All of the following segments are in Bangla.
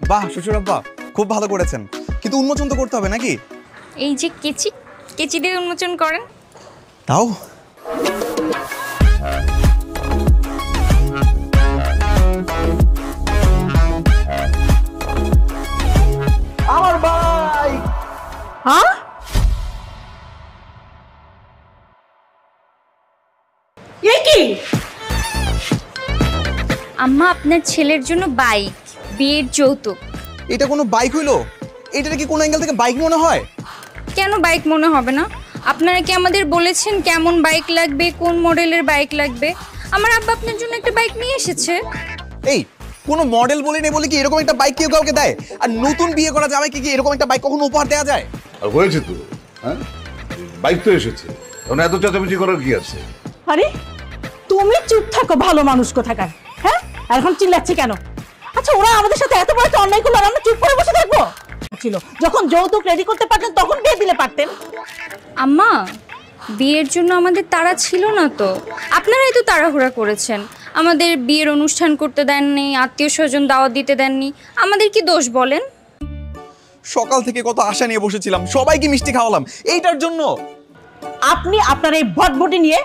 বাহ শ্বশুর আব্বা খুব ভালো করেছেন। কিন্তু উন্মোচন তো করতে হবে নাকি? এই যে কেচি কেচি দিয়ে উন্মোচন করেন। তাও? আমার ভাই! হ্যাঁ? এ কি? আম্মা আপনার ছেলের জন্য বাইক বিয়ের যৌতুক। এটা কোনো বাইক হইল? এটা কি কোনো অ্যাঙ্গেল থেকে বাইক মনে হয়? কেন বাইক মনে হবে না? আপনারা কি আমাদের বলেছেন কেমন বাইক লাগবে কোন মডেলের বাইক লাগবে? আমার আব্বা আপনার জন্য একটা বাইক নিয়ে এসেছে। এই কোনো মডেল বলি নেই বলে কি এরকম একটা বাইক কেউ কাউকে দেয়? আর নতুন বিয়ে করা যাবে কি কি এরকম একটা বাইক কখনো উপহার দেওয়া যায়? আর হয়েছে তো হ্যাঁ? বাইক তো এসেছে। এখন এত চেঁচামেচি করার কি আছে? আরে তুমি চুপ থাকো ভালো মানুষ কোথাকার হ্যাঁ? এখন চিল্লাচ্ছে কেন? আচ্ছা ওরা আমাদের সাথে এত বড় একটা অন্যায় করল আর আমরা চুপ করে বসে থাকব? ছিল। যখন যৌতুক রেডি করতে পারতেন তখন বিয়ে দিলে পারতেন। আম্মা বিয়ের জন্য আমাদের তাড়া ছিল না তো। আপনারাই তো তাড়াহুড়া করেছেন। আমাদের বিয়ের অনুষ্ঠান করতে দেননি আত্মীয় স্বজন দাওয়াত দিতে দেননি। আমাদের কি দোষ বলেন? সকাল থেকে কত আশা নিয়ে বসেছিলাম সবাইকে মিষ্টি খাওয়ালাম এইটার জন্য। আপনি আপনার এই ভটভটি নিয়ে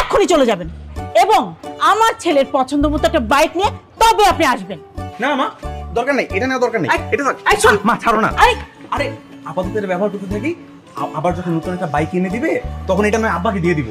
এক্ষুনি চলে যাবেন। এবং আমার ছেলের পছন্দ মতো একটা বাইক নিয়ে তবে আপনি আসবেন। না মা দরকার নেই এটা নেওয়া দরকার নেই এটা থাক। মা ছাড়ো না। আরে। আরে আপাতত এটা ব্যবহার করতে থাকি আবার যখন নতুন একটা বাইক এনে দিবে তখন এটা আমি আব্বাকে দিয়ে দিব।